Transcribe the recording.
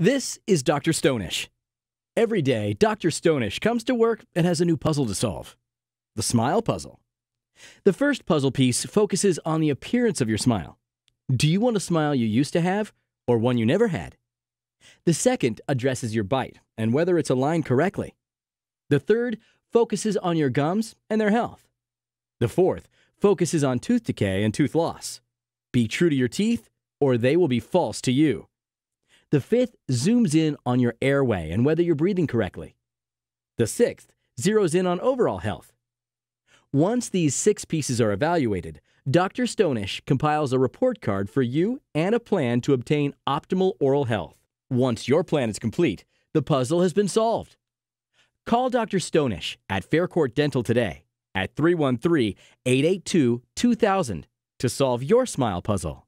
This is Dr. Stonisch. Every day, Dr. Stonisch comes to work and has a new puzzle to solve the smile puzzle. The first puzzle piece focuses on the appearance of your smile. Do you want a smile you used to have or one you never had? The second addresses your bite and whether it's aligned correctly. The third focuses on your gums and their health. The fourth focuses on tooth decay and tooth loss. Be true to your teeth or they will be false to you. The fifth zooms in on your airway and whether you're breathing correctly. The sixth zeroes in on overall health. Once these six pieces are evaluated, Dr. Stonisch compiles a report card for you and a plan to obtain optimal oral health. Once your plan is complete, the puzzle has been solved. Call Dr. Stonisch at Faircourt Dental today at 313 882 2000 to solve your smile puzzle.